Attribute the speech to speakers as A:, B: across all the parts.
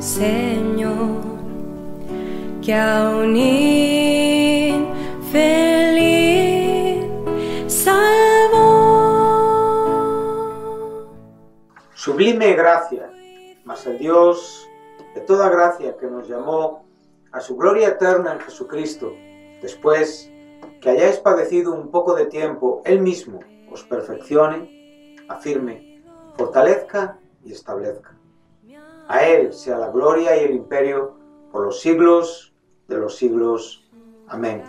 A: Señor, que aún infeliz salvó.
B: Sublime gracia, mas el Dios de toda gracia que nos llamó a su gloria eterna en Jesucristo, después que hayáis padecido un poco de tiempo, Él mismo os perfeccione, afirme, fortalezca y establezca. A Él sea la gloria y el imperio por los siglos de los siglos. Amén.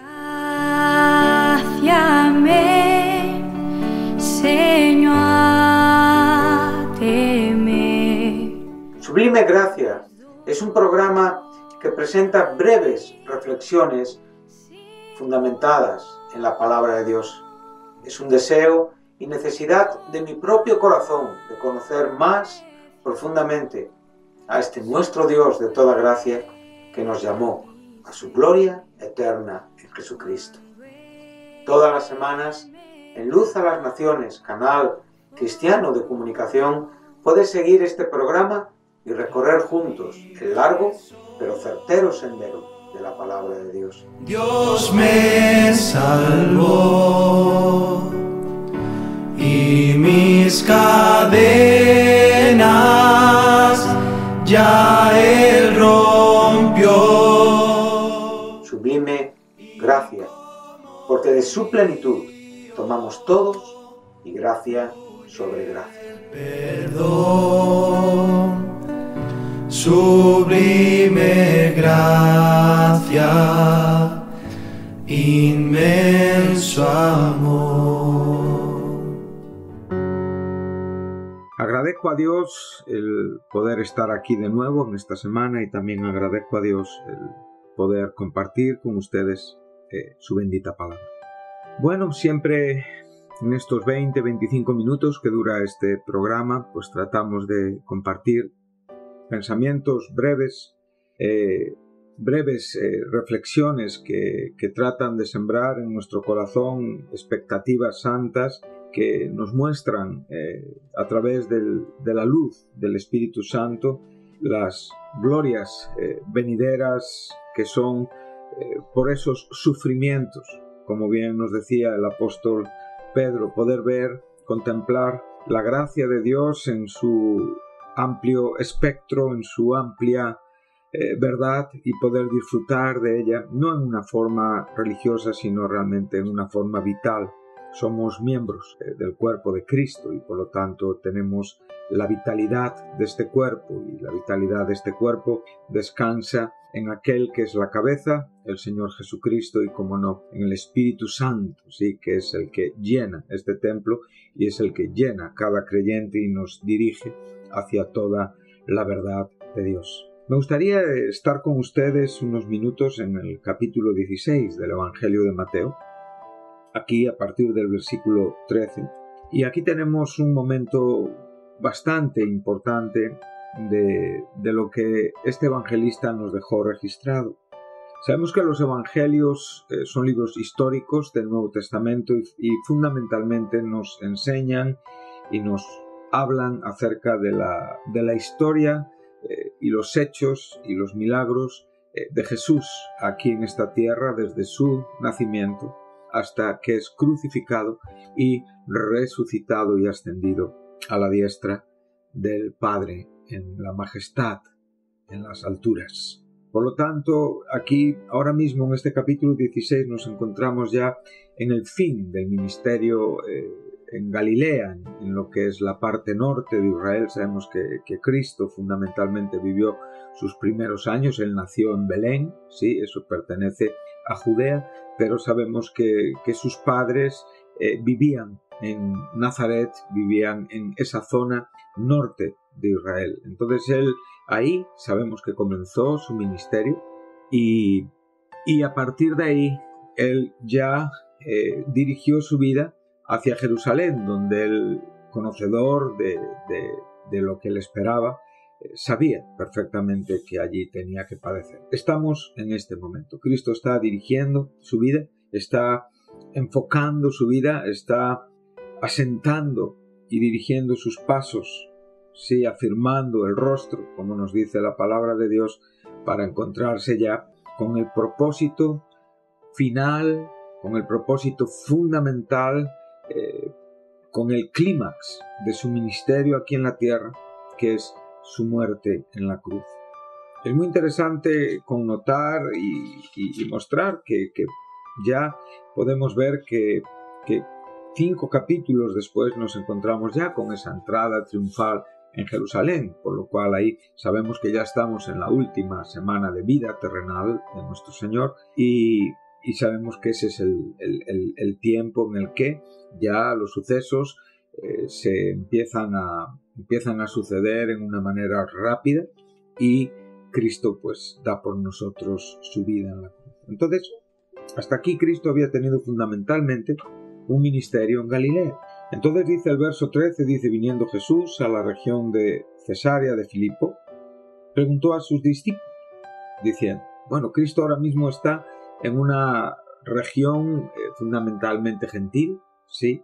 B: Sublime Gracia es un programa que presenta breves reflexiones fundamentadas en la palabra de Dios. Es un deseo y necesidad de mi propio corazón de conocer más profundamente a este nuestro Dios de toda gracia que nos llamó a su gloria eterna en Jesucristo. Todas las semanas, en Luz a las Naciones, canal cristiano de comunicación, puedes seguir este programa y recorrer juntos el largo pero certero sendero de la palabra de Dios.
C: Dios me salvó y mis cadenas ya él rompió.
B: Sublime gracia, porque de su plenitud tomamos todos y gracia sobre gracia.
C: Perdón, sublime gracia, inmenso amor.
D: Agradezco a Dios el poder estar aquí de nuevo en esta semana y también agradezco a Dios el poder compartir con ustedes eh, su bendita palabra. Bueno, siempre en estos 20-25 minutos que dura este programa, pues tratamos de compartir pensamientos breves, eh, breves eh, reflexiones que, que tratan de sembrar en nuestro corazón expectativas santas que nos muestran eh, a través de la luz del Espíritu Santo las glorias eh, venideras que son eh, por esos sufrimientos, como bien nos decía el apóstol Pedro, poder ver, contemplar la gracia de Dios en su amplio espectro, en su amplia verdad y poder disfrutar de ella, no en una forma religiosa, sino realmente en una forma vital. Somos miembros eh, del cuerpo de Cristo y por lo tanto tenemos la vitalidad de este cuerpo y la vitalidad de este cuerpo descansa en aquel que es la cabeza, el Señor Jesucristo y como no, en el Espíritu Santo, sí, que es el que llena este templo y es el que llena cada creyente y nos dirige hacia toda la verdad de Dios. Me gustaría estar con ustedes unos minutos en el capítulo 16 del Evangelio de Mateo, aquí a partir del versículo 13. Y aquí tenemos un momento bastante importante de, lo que este evangelista nos dejó registrado. Sabemos que los evangelios eh, son libros históricos del Nuevo Testamento y, fundamentalmente nos enseñan y nos hablan acerca de la, de la historia eh, y los hechos y los milagros eh, de Jesús aquí en esta tierra desde su nacimiento hasta que es crucificado y resucitado y ascendido a la diestra del Padre en la majestad, en las alturas. Por lo tanto, aquí, ahora mismo en este capítulo 16, nos encontramos ya en el fin del ministerio eh, en Galilea, en lo que es la parte norte de Israel. Sabemos que, que, Cristo fundamentalmente vivió sus primeros años, él nació en Belén, sí, eso pertenece a Judea, pero sabemos que, sus padres eh, vivían en Nazaret, vivían en esa zona norte de Israel. Entonces él ahí sabemos que comenzó su ministerio y, y a partir de ahí él ya eh, dirigió su vida hacia Jerusalén, donde el conocedor de, de, de lo que le esperaba sabía perfectamente que allí tenía que padecer. Estamos en este momento. Cristo está dirigiendo su vida, está enfocando su vida, está asentando y dirigiendo sus pasos, sí, afirmando el rostro, como nos dice la palabra de Dios, para encontrarse ya con el propósito final, con el propósito fundamental, eh, con el clímax de su ministerio aquí en la tierra, que es su muerte en la cruz. Es muy interesante connotar y, mostrar que, ya podemos ver que, cinco capítulos después nos encontramos ya con esa entrada triunfal en Jerusalén, por lo cual ahí sabemos que ya estamos en la última semana de vida terrenal de nuestro Señor y, sabemos que ese es el, tiempo en el que ya los sucesos eh, se empiezan a, empiezan a suceder en una manera rápida y Cristo pues da por nosotros su vida en la cruz. Entonces, hasta aquí Cristo había tenido fundamentalmente un ministerio en Galilea. Entonces dice el verso 13, dice, viniendo Jesús a la región de Cesarea de Filipo, preguntó a sus discípulos, diciendo, bueno, Cristo ahora mismo está en una región eh, fundamentalmente gentil, ¿sí?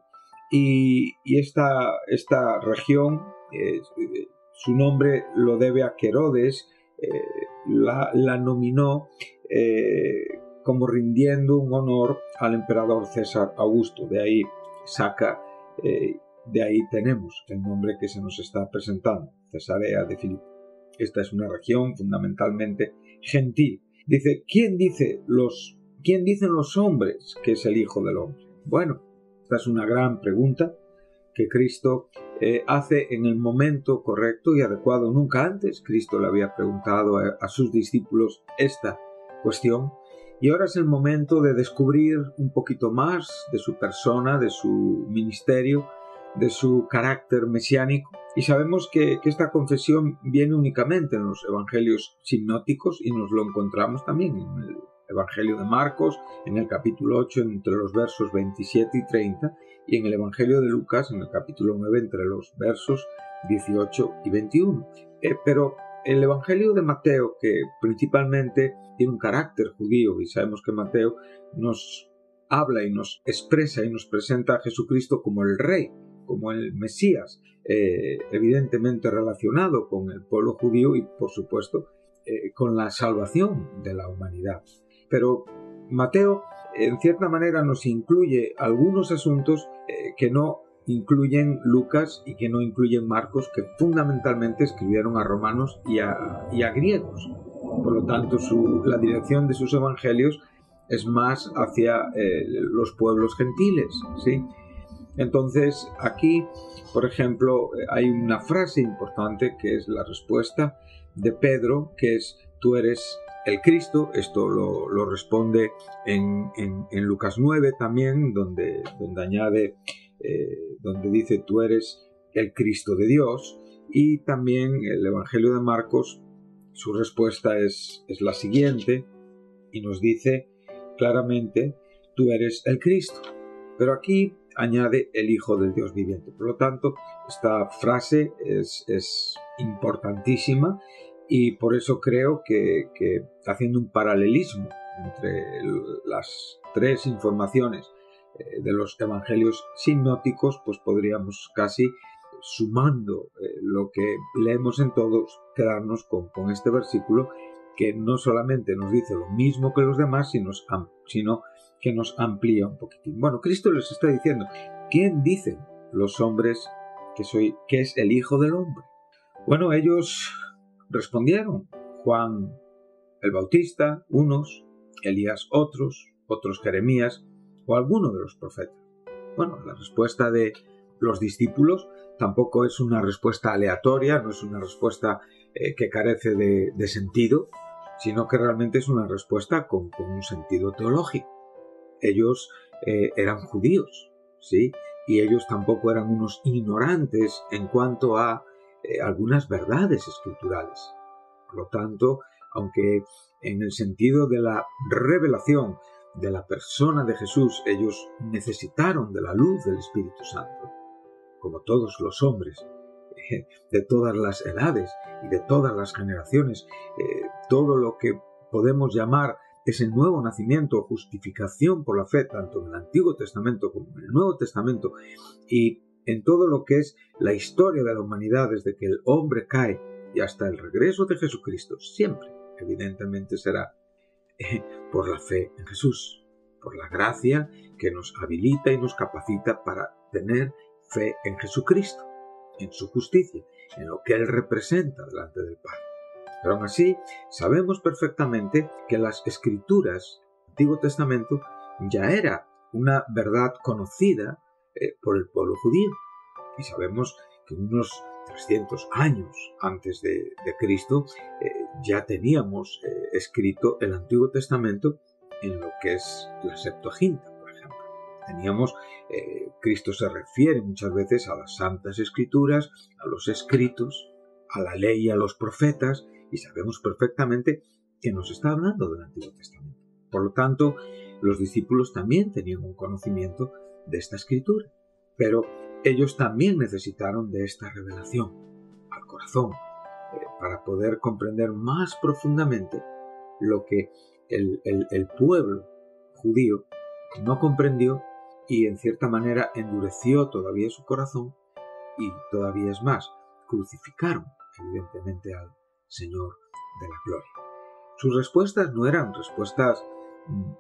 D: Y, y esta, esta, región, eh, su nombre lo debe a que Herodes, eh, la, nominó eh, como rindiendo un honor al emperador César Augusto. De ahí saca, de ahí tenemos el nombre que se nos está presentando, Cesarea de Filipo. Esta es una región fundamentalmente gentil. Dice, ¿quién dice los, quién dicen los hombres que es el Hijo del Hombre? Bueno, esta es una gran pregunta que Cristo eh, hace en el momento correcto y adecuado. Nunca antes Cristo le había preguntado a, sus discípulos esta cuestión y ahora es el momento de descubrir un poquito más de su persona, de su ministerio, de su carácter mesiánico. Y sabemos que, que, esta confesión viene únicamente en los evangelios sinóticos y nos lo encontramos también en el Evangelio de Marcos, en el capítulo 8, entre los versos 27 y 30, y en el Evangelio de Lucas, en el capítulo 9, entre los versos 18 y 21. Eh, pero el Evangelio de Mateo, que principalmente tiene un carácter judío, y sabemos que Mateo nos habla y nos expresa y nos presenta a Jesucristo como el Rey, como el Mesías, eh, evidentemente relacionado con el pueblo judío y, por supuesto, eh, con la salvación de la humanidad. Pero Mateo, en cierta manera, nos incluye algunos asuntos eh, que no incluyen Lucas y que no incluyen Marcos, que fundamentalmente escribieron a romanos y a, griegos. Por lo tanto, la dirección de sus evangelios es más hacia eh, los pueblos gentiles, ¿sí? Entonces, aquí, por ejemplo, hay una frase importante que es la respuesta de Pedro, que es, tú eres el Cristo, esto lo, responde en, Lucas 9 también, donde, donde añade eh, donde dice tú eres el Cristo de Dios y también el Evangelio de Marcos, su respuesta es, es la siguiente y nos dice claramente tú eres el Cristo. Pero aquí añade el Hijo del Dios viviente. Por lo tanto, esta frase es, es importantísima y por eso creo que, haciendo un paralelismo entre las tres informaciones eh, de los evangelios sinóticos, pues podríamos casi sumando eh, lo que leemos en todos, quedarnos con, con, este versículo que no solamente nos dice lo mismo que los demás, sino, sino que nos amplía un poquitín. Bueno, Cristo les está diciendo, ¿quién dicen los hombres que soy, que es el Hijo del Hombre? Bueno, ellos respondieron, Juan el Bautista, unos, Elías otros, otros Jeremías, o alguno de los profetas? Bueno, la respuesta de los discípulos tampoco es una respuesta aleatoria, no es una respuesta eh, que carece de, de, sentido, sino que realmente es una respuesta con, con un sentido teológico. Ellos eh, eran judíos, ¿sí? Y ellos tampoco eran unos ignorantes en cuanto a eh, algunas verdades escriturales. Por lo tanto, aunque en el sentido de la revelación de la persona de Jesús, ellos necesitaron de la luz del Espíritu Santo, como todos los hombres, eh, de todas las edades y de todas las generaciones, eh, todo lo que podemos llamar ese nuevo nacimiento justificación por la fe, tanto en el Antiguo Testamento como en el Nuevo Testamento, y en todo lo que es la historia de la humanidad desde que el hombre cae y hasta el regreso de Jesucristo, siempre, evidentemente, será eh, por la fe en Jesús, por la gracia que nos habilita y nos capacita para tener fe en Jesucristo, en su justicia, en lo que Él representa delante del Padre. Pero aún así, sabemos perfectamente que las escrituras Antiguo Testamento ya era una verdad conocida eh, por el pueblo judío. Y sabemos que unos 300 años antes de, Cristo eh, ya teníamos eh, escrito el Antiguo Testamento en lo que es la Septuaginta, por ejemplo. Teníamos, Cristo se refiere muchas veces a las Santas Escrituras, a los escritos, a la ley y a los profetas, y sabemos perfectamente que nos está hablando del Antiguo Testamento. Por lo tanto, los discípulos también tenían un conocimiento de esta escritura, pero ellos también necesitaron de esta revelación al corazón eh, para poder comprender más profundamente lo que el, el pueblo judío no comprendió y en cierta manera endureció todavía su corazón y todavía es más, crucificaron evidentemente al, Señor de la Gloria. Sus respuestas no eran respuestas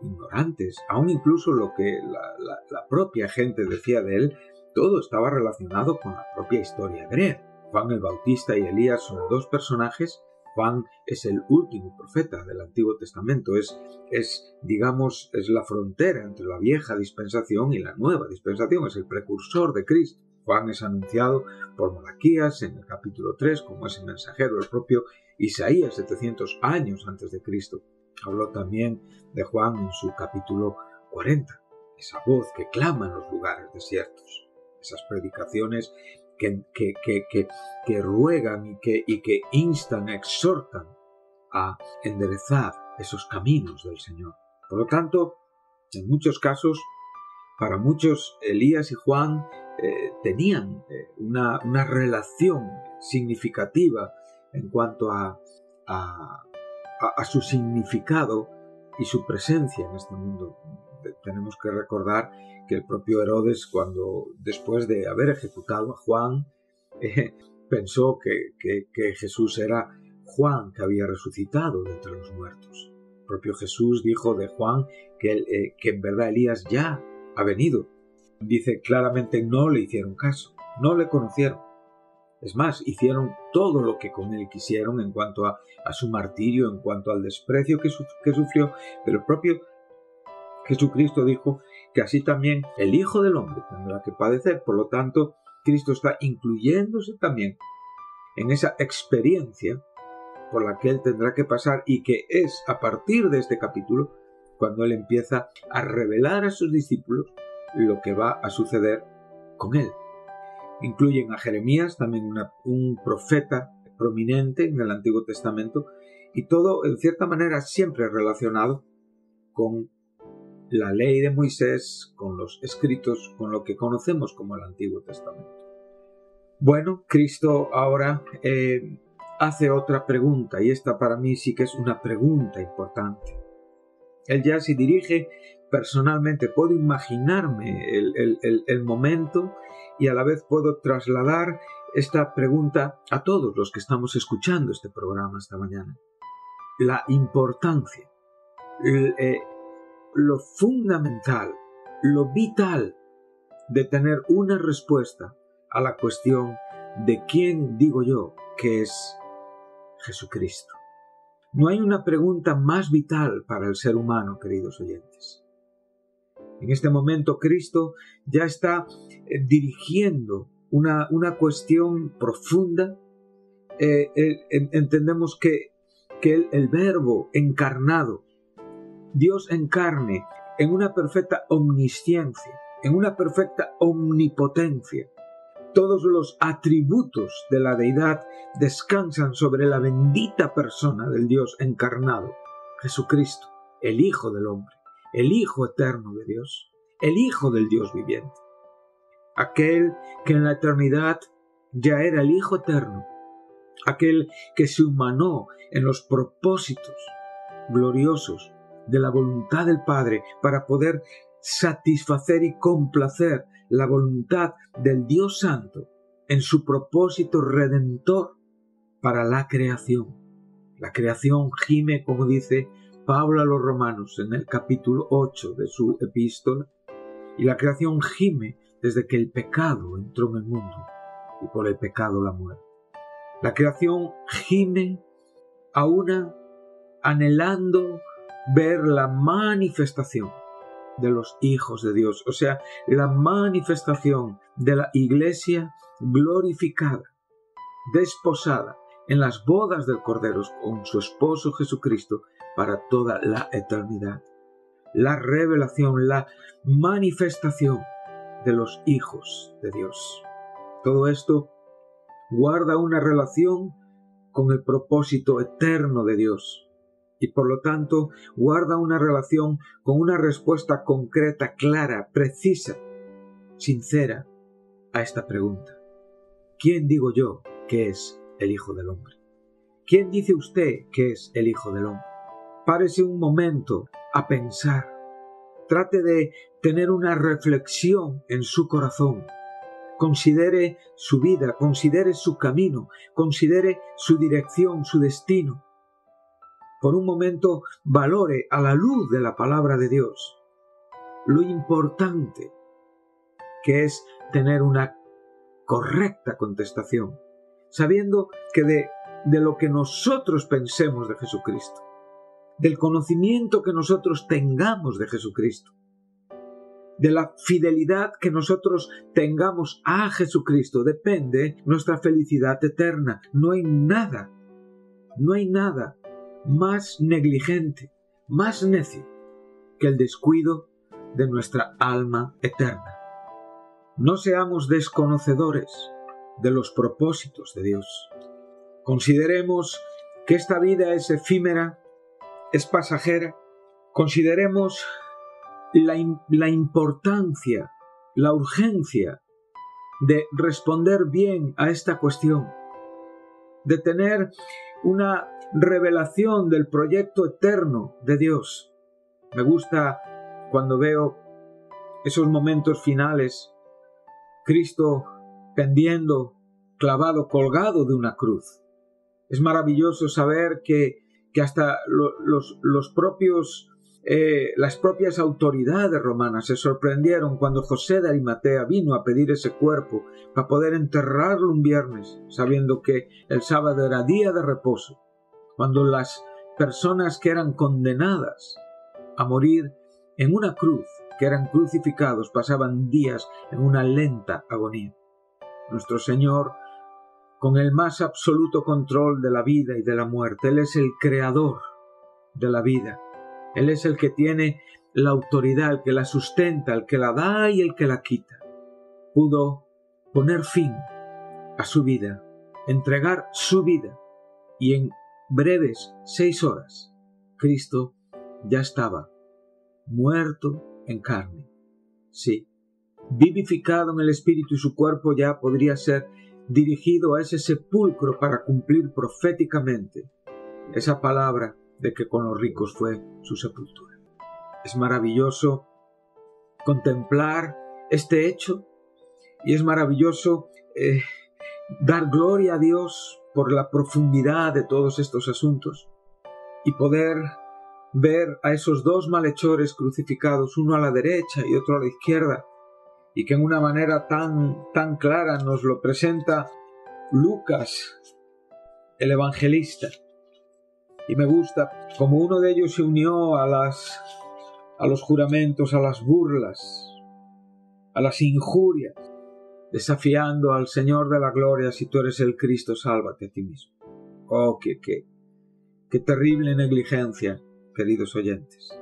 D: ignorantes, aun incluso lo que la, propia gente decía de él, todo estaba relacionado con la propia historia griega. Juan el Bautista y Elías son dos personajes. Juan es el último profeta del Antiguo Testamento, es, es, digamos, es la frontera entre la vieja dispensación y la nueva dispensación, es el precursor de Cristo. Juan es anunciado por Malaquías en el capítulo 3 como ese mensajero, el propio Isaías 700 años antes de Cristo. Habló también de Juan en su capítulo 40, esa voz que clama en los lugares desiertos, esas predicaciones que, que, ruegan y que, y que instan, exhortan a enderezar esos caminos del Señor. Por lo tanto, en muchos casos, para muchos, Elías y Juan eh, tenían eh, una, relación significativa en cuanto a, su significado y su presencia en este mundo. Tenemos que recordar que el propio Herodes, cuando después de haber ejecutado a Juan, eh, pensó que, que, Jesús era Juan que había resucitado de entre los muertos. El propio Jesús dijo de Juan que, que en verdad Elías ya ha venido dice claramente no le hicieron caso, no le conocieron. Es más, hicieron todo lo que con él quisieron en cuanto a, su martirio, en cuanto al desprecio que, que sufrió, pero el propio Jesucristo dijo que así también el Hijo del Hombre tendrá que padecer. Por lo tanto, Cristo está incluyéndose también en esa experiencia por la que Él tendrá que pasar y que es a partir de este capítulo cuando Él empieza a revelar a sus discípulos lo que va a suceder con él. Incluyen a Jeremías, también un profeta prominente en el Antiguo Testamento, y todo en cierta manera siempre relacionado con la ley de Moisés, con los escritos, con lo que conocemos como el Antiguo Testamento. Bueno, Cristo ahora eh, hace otra pregunta, y esta para mí sí que es una pregunta importante. Él ya se dirige personalmente, puedo imaginarme el, momento y a la vez puedo trasladar esta pregunta a todos los que estamos escuchando este programa esta mañana. La importancia, eh, lo fundamental, lo vital de tener una respuesta a la cuestión de quién digo yo que es Jesucristo. No hay una pregunta más vital para el ser humano, queridos oyentes. En este momento Cristo ya está eh, dirigiendo una, una cuestión profunda. Eh, entendemos que, que el, el verbo encarnado, Dios encarne en una perfecta omnisciencia, en una perfecta omnipotencia, todos los atributos de la deidad descansan sobre la bendita persona del Dios encarnado, Jesucristo, el Hijo del hombre, el Hijo eterno de Dios, el Hijo del Dios viviente. Aquel que en la eternidad ya era el Hijo eterno, aquel que se humanó en los propósitos gloriosos de la voluntad del Padre para poder satisfacer y complacer la voluntad del Dios Santo en su propósito redentor para la creación. La creación gime, como dice Pablo a los romanos en el capítulo 8 de su epístola, y la creación gime desde que el pecado entró en el mundo y por el pecado la muerte. La creación gime a una anhelando ver la manifestación de los hijos de Dios, o sea, la manifestación de la iglesia glorificada, desposada en las bodas del Cordero con su esposo Jesucristo para toda la eternidad. La revelación, la manifestación de los hijos de Dios. Todo esto guarda una relación con el propósito eterno de Dios y por lo tanto guarda una relación con una respuesta concreta, clara, precisa, sincera a esta pregunta. ¿Quién digo yo que es el Hijo del Hombre? ¿Quién dice usted que es el Hijo del Hombre? Párese un momento a pensar. Trate de tener una reflexión en su corazón. Considere su vida, considere su camino, considere su dirección, su destino por un momento valore a la luz de la palabra de Dios lo importante que es tener una correcta contestación, sabiendo que de, de lo que nosotros pensemos de Jesucristo, del conocimiento que nosotros tengamos de Jesucristo, de la fidelidad que nosotros tengamos a Jesucristo, depende nuestra felicidad eterna. No hay nada, no hay nada más negligente, más necio que el descuido de nuestra alma eterna. No seamos desconocedores de los propósitos de Dios. Consideremos que esta vida es efímera, es pasajera. Consideremos la, la importancia, la urgencia de responder bien a esta cuestión, de tener una revelación del proyecto eterno de Dios. Me gusta cuando veo esos momentos finales, Cristo pendiendo, clavado, colgado de una cruz. Es maravilloso saber que, que hasta los, los, propios, eh, las propias autoridades romanas se sorprendieron cuando José de Arimatea vino a pedir ese cuerpo para poder enterrarlo un viernes, sabiendo que el sábado era día de reposo cuando las personas que eran condenadas a morir en una cruz, que eran crucificados, pasaban días en una lenta agonía. Nuestro Señor, con el más absoluto control de la vida y de la muerte, Él es el creador de la vida. Él es el que tiene la autoridad, el que la sustenta, el que la da y el que la quita. Pudo poner fin a su vida, entregar su vida y en breves seis horas, Cristo ya estaba muerto en carne. Sí, vivificado en el espíritu y su cuerpo ya podría ser dirigido a ese sepulcro para cumplir proféticamente esa palabra de que con los ricos fue su sepultura. Es maravilloso contemplar este hecho y es maravilloso eh, dar gloria a Dios por la profundidad de todos estos asuntos y poder ver a esos dos malhechores crucificados, uno a la derecha y otro a la izquierda, y que en una manera tan, tan clara nos lo presenta Lucas, el evangelista. Y me gusta como uno de ellos se unió a las a los juramentos, a las burlas, a las injurias, desafiando al Señor de la gloria, si tú eres el Cristo, sálvate a ti mismo. Oh, qué, qué, qué terrible negligencia, queridos oyentes.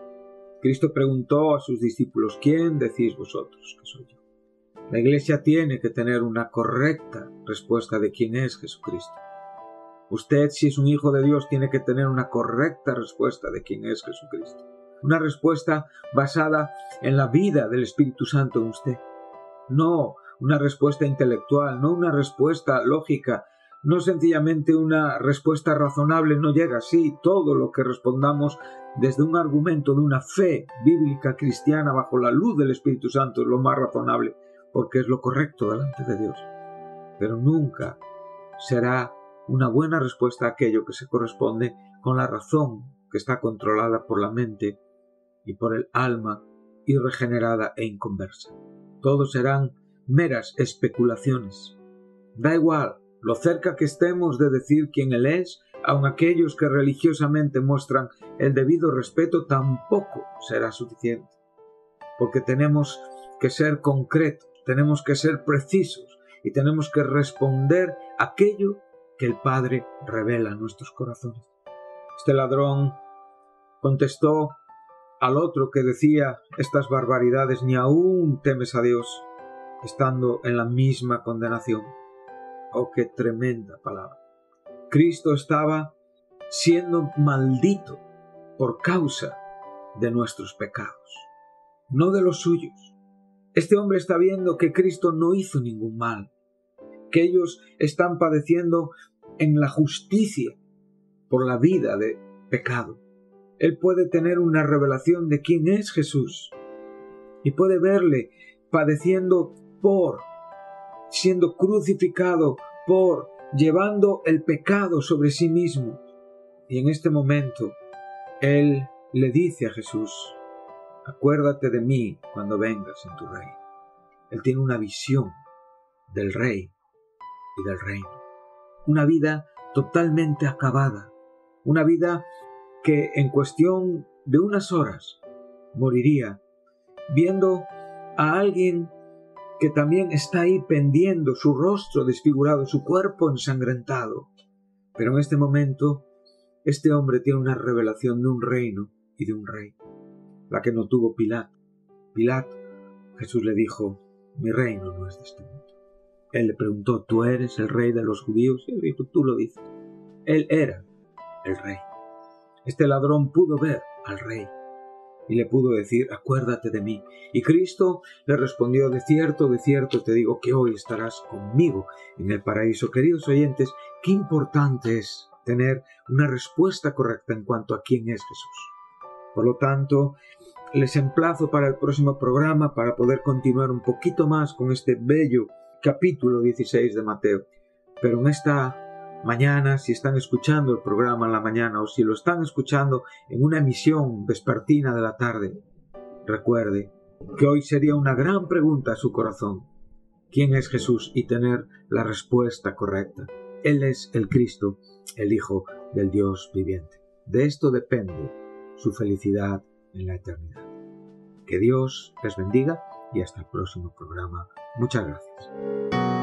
D: Cristo preguntó a sus discípulos, ¿quién decís vosotros que soy yo? La Iglesia tiene que tener una correcta respuesta de quién es Jesucristo. Usted, si es un hijo de Dios, tiene que tener una correcta respuesta de quién es Jesucristo. Una respuesta basada en la vida del Espíritu Santo en usted. No una respuesta intelectual, no una respuesta lógica no sencillamente una respuesta razonable no llega así, todo lo que respondamos desde un argumento de una fe bíblica cristiana bajo la luz del Espíritu Santo es lo más razonable, porque es lo correcto delante de Dios. Pero nunca será una buena respuesta a aquello que se corresponde con la razón que está controlada por la mente y por el alma irregenerada e inconversa. Todos serán meras especulaciones. Da igual lo cerca que estemos de decir quién Él es, aun aquellos que religiosamente muestran el debido respeto, tampoco será suficiente. Porque tenemos que ser concretos, tenemos que ser precisos y tenemos que responder aquello que el Padre revela en nuestros corazones. Este ladrón contestó al otro que decía estas barbaridades, ni aún temes a Dios, estando en la misma condenación. Oh, qué tremenda palabra. Cristo estaba siendo maldito por causa de nuestros pecados, no de los suyos. Este hombre está viendo que Cristo no hizo ningún mal, que ellos están padeciendo en la justicia por la vida de pecado. Él puede tener una revelación de quién es Jesús y puede verle padeciendo por, siendo crucificado por, llevando el pecado sobre sí mismo. Y en este momento, Él le dice a Jesús, acuérdate de mí cuando vengas en tu reino. Él tiene una visión del rey y del reino. Una vida totalmente acabada. Una vida que en cuestión de unas horas moriría viendo a alguien que también está ahí pendiendo, su rostro desfigurado, su cuerpo ensangrentado. Pero en este momento, este hombre tiene una revelación de un reino y de un rey, la que no tuvo Pilato. Pilato, Jesús le dijo, mi reino no es de este mundo. Él le preguntó, ¿tú eres el rey de los judíos? Y él dijo, tú lo dices. Él era el rey. Este ladrón pudo ver al rey y le pudo decir, acuérdate de mí. Y Cristo le respondió, de cierto, de cierto te digo que hoy estarás conmigo en el paraíso. Queridos oyentes, qué importante es tener una respuesta correcta en cuanto a quién es Jesús. Por lo tanto, les emplazo para el próximo programa para poder continuar un poquito más con este bello capítulo 16 de Mateo. Pero en esta mañana, si están escuchando el programa en la mañana o si lo están escuchando en una emisión vespertina de la tarde, recuerde que hoy sería una gran pregunta a su corazón. ¿Quién es Jesús? Y tener la respuesta correcta. Él es el Cristo, el Hijo del Dios viviente. De esto depende su felicidad en la eternidad. Que Dios les bendiga y hasta el próximo programa. Muchas gracias.